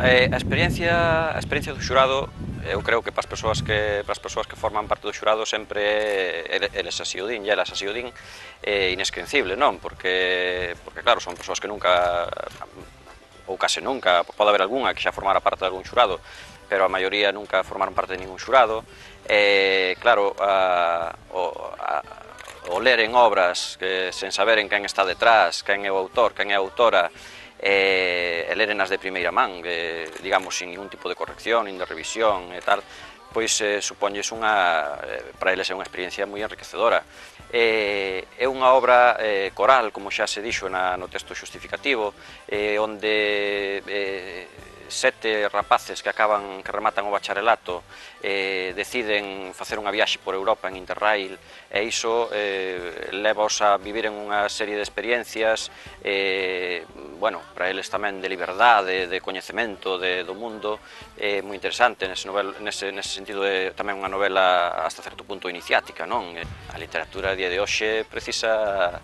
Eh, a experiencia a experiencia do xurado eu creo que para as persoas que para as persoas que forman parte do xurado sempre eles así o din, e elas así o din é inesquecible, non? Porque porque claro, son persoas que nunca ou case nunca, pode haber algunha que xa formara parte de algún xurado, pero a maioría nunca formaron parte de ningún xurado. E claro, a, o, a, o ler en obras que sen saber en quen está detrás, quen é o autor, quen é a autora, eh, e lerenas de primeira man, eh, digamos, sin ningún tipo de corrección, nin de revisión e tal, pois eh, supoñes unha, eh, para eles é unha experiencia moi enriquecedora. Eh, é unha obra eh, coral, como xa se dixo na, no texto xustificativo, eh, onde eh, sete rapaces que acaban que rematan o bacharelato eh, deciden facer unha viaxe por Europa en Interrail e iso eh, levaos a vivir en unha serie de experiencias eh, bueno, para eles tamén de liberdade, de coñecemento de, do mundo eh, moi interesante nese, novel, nese, nese sentido é tamén unha novela hasta certo punto iniciática non? Eh, a literatura a día de hoxe precisa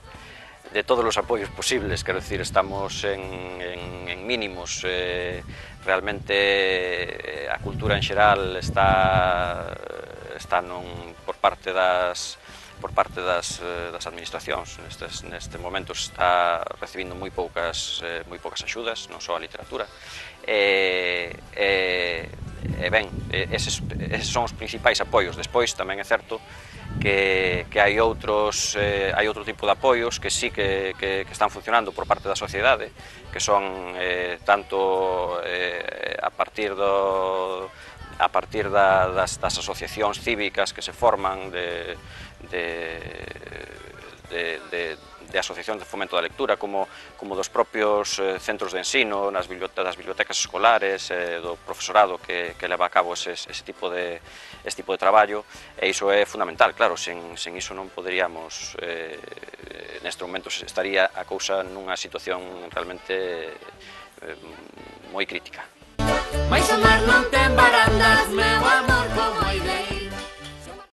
de todos os apoios posibles, quero decir, estamos en, en mínimos eh, realmente eh, a cultura en xeral está está non por parte das por parte das, eh, das administracións nestes, neste momento. Está recibindo moi poucas eh, moi poucas axudas, non só a literatura e, e e ben, eses, eses son os principais apoios. Despois tamén é certo que, que hai outros eh, hai outro tipo de apoios que sí que, que, que están funcionando por parte da sociedade, que son eh, tanto eh, a partir do a partir da, das, das asociacións cívicas que se forman de, de de, de, de asociacións de fomento da lectura como, como dos propios eh, centros de ensino, nas bibliotecas, das bibliotecas escolares, eh, do profesorado que, que leva a cabo ese, ese, tipo de, ese tipo de traballo e iso é fundamental, claro, sen, sen iso non poderíamos eh, neste momento estaría a cousa nunha situación realmente eh, moi crítica. Mais o mar non ten barandas, meu